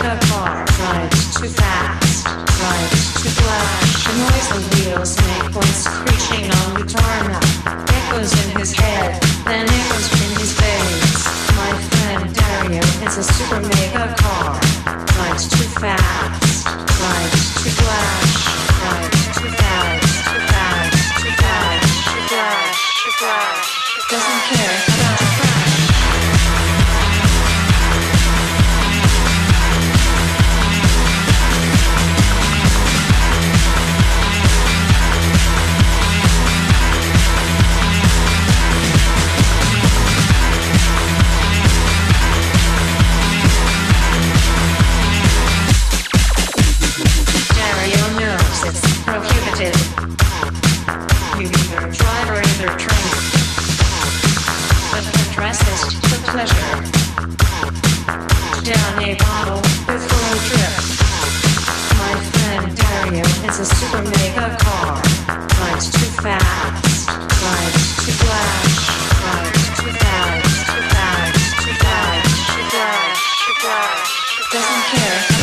super car. Drives too fast, drives too. The noise the wheels screeching on guitar now. Echoes in his head, then echoes in his. My friend Dario a super mega car. Drives too fast, drives too. Drives too fast, too fast, too fast. Doesn't care drive or either train. But the for pleasure. Down a bottle with full drip. My friend Dario is a super mega car. Rides too fast. Rides too flash. Rides too fast. Too fast. Too fast. Too fast. Too fast. Doesn't care